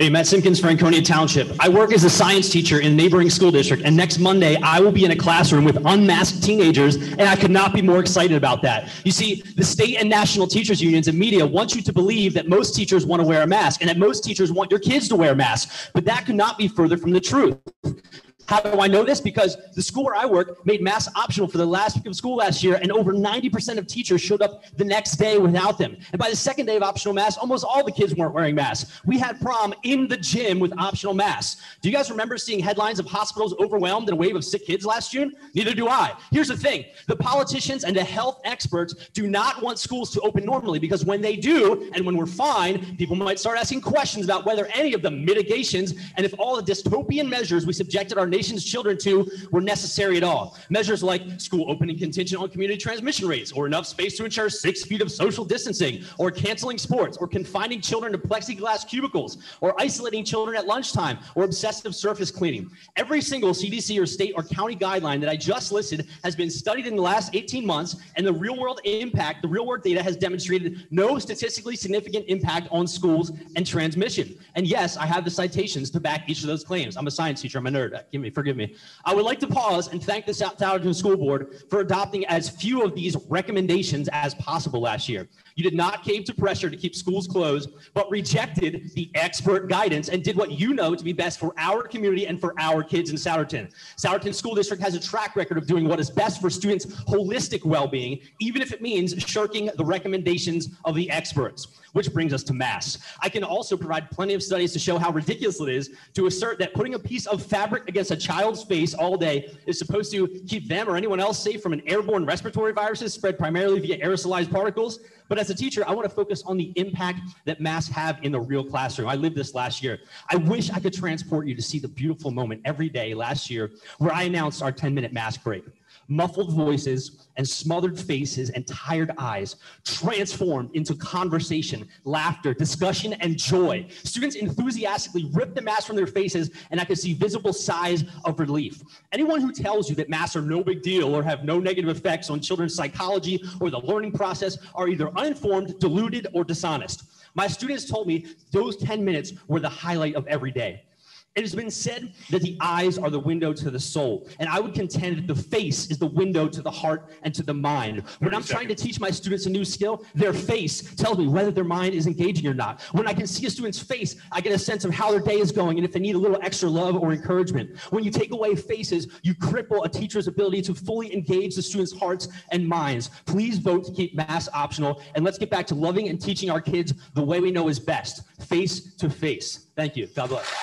Hey, Matt Simpkins, Franconia Township. I work as a science teacher in a neighboring school district, and next Monday I will be in a classroom with unmasked teenagers, and I could not be more excited about that. You see, the state and national teachers unions and media want you to believe that most teachers want to wear a mask and that most teachers want your kids to wear masks, but that could not be further from the truth. How do I know this? Because the school where I work made masks optional for the last week of school last year, and over 90% of teachers showed up the next day without them. And by the second day of optional masks, almost all the kids weren't wearing masks. We had prom in the gym with optional masks. Do you guys remember seeing headlines of hospitals overwhelmed in a wave of sick kids last June? Neither do I. Here's the thing the politicians and the health experts do not want schools to open normally because when they do, and when we're fine, people might start asking questions about whether any of the mitigations and if all the dystopian measures we subjected our nation children to were necessary at all. Measures like school opening contingent on community transmission rates, or enough space to ensure six feet of social distancing, or canceling sports, or confining children to plexiglass cubicles, or isolating children at lunchtime, or obsessive surface cleaning. Every single CDC or state or county guideline that I just listed has been studied in the last 18 months, and the real world impact, the real world data has demonstrated no statistically significant impact on schools and transmission. And yes, I have the citations to back each of those claims. I'm a science teacher, I'm a nerd. Give me forgive me. I would like to pause and thank the South School Board for adopting as few of these recommendations as possible last year. You did not cave to pressure to keep schools closed, but rejected the expert guidance and did what you know to be best for our community and for our kids in Souderton. Souderton School District has a track record of doing what is best for students' holistic well-being, even if it means shirking the recommendations of the experts. Which brings us to mass. I can also provide plenty of studies to show how ridiculous it is to assert that putting a piece of fabric against a child's face all day is supposed to keep them or anyone else safe from an airborne respiratory viruses spread primarily via aerosolized particles. But as a teacher, I want to focus on the impact that masks have in the real classroom. I lived this last year. I wish I could transport you to see the beautiful moment every day last year where I announced our 10 minute mask break muffled voices and smothered faces and tired eyes transformed into conversation, laughter, discussion, and joy. Students enthusiastically ripped the mask from their faces, and I could see visible sighs of relief. Anyone who tells you that masks are no big deal or have no negative effects on children's psychology or the learning process are either uninformed, deluded, or dishonest. My students told me those 10 minutes were the highlight of every day. It has been said that the eyes are the window to the soul. And I would contend that the face is the window to the heart and to the mind. When I'm trying to teach my students a new skill, their face tells me whether their mind is engaging or not. When I can see a student's face, I get a sense of how their day is going and if they need a little extra love or encouragement. When you take away faces, you cripple a teacher's ability to fully engage the students' hearts and minds. Please vote to keep mass optional and let's get back to loving and teaching our kids the way we know is best, face to face. Thank you. God bless.